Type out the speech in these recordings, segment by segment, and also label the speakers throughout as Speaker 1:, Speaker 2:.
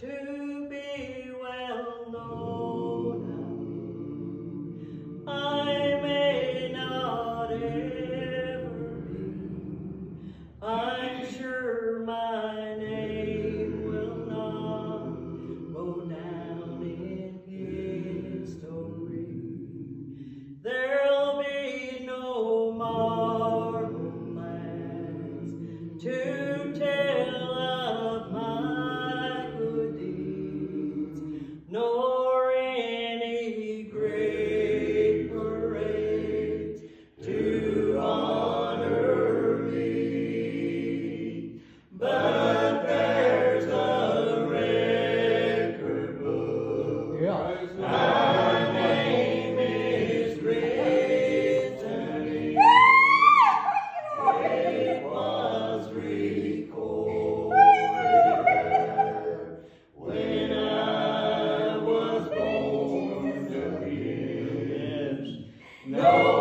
Speaker 1: to be well known. I may not ever be. I'm sure my name will not go down in history. There'll be no marble lands to tell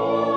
Speaker 1: Oh.